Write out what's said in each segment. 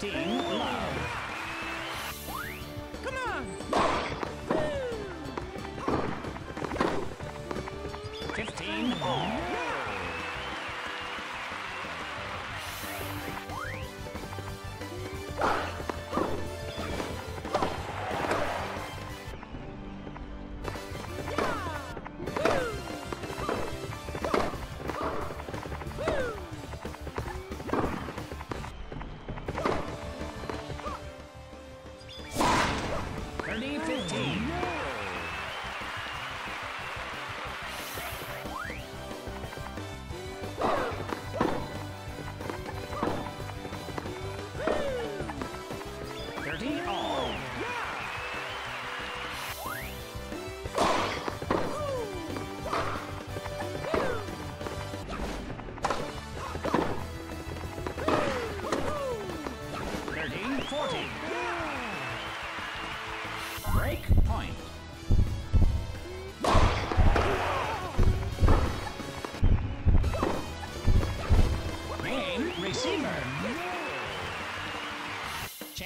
15.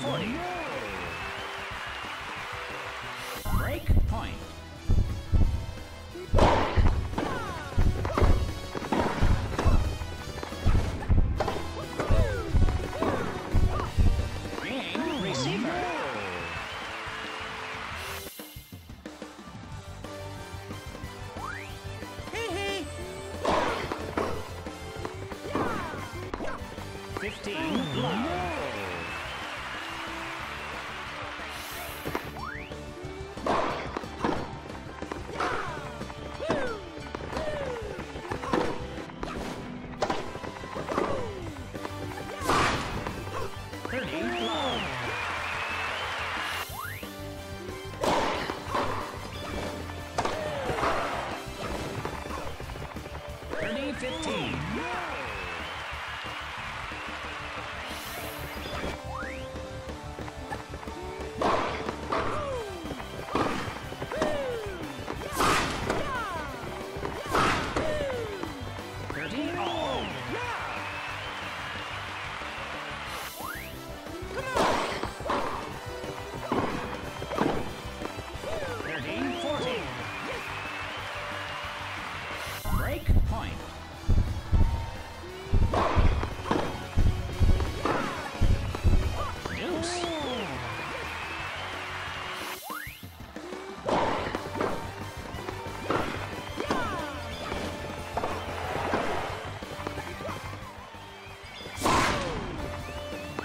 40. 15.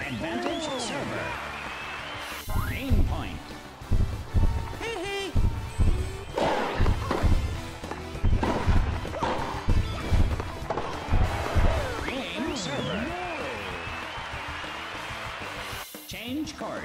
Advantage server. Game point. Change card.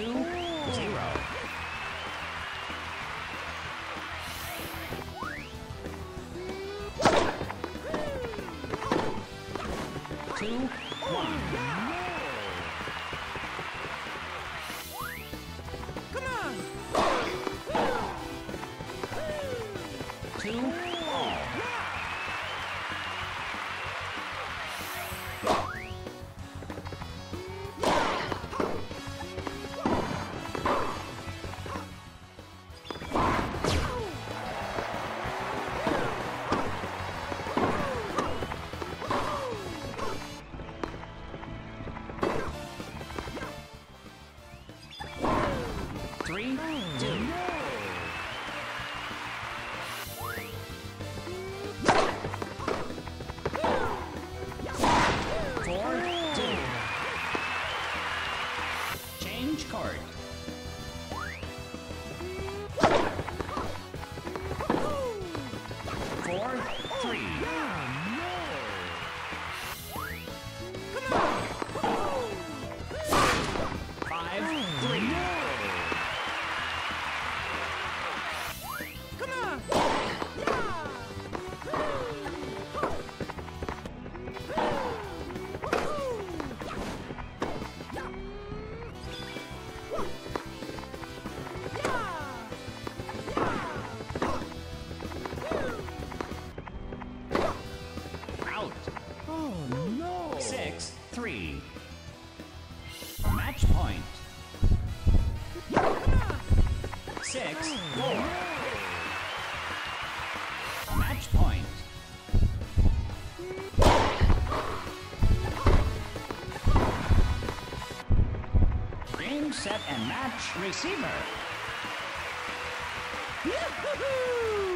two zero. match point. Six, four. Match point. Game, set, and match receiver. Yoo-hoo-hoo!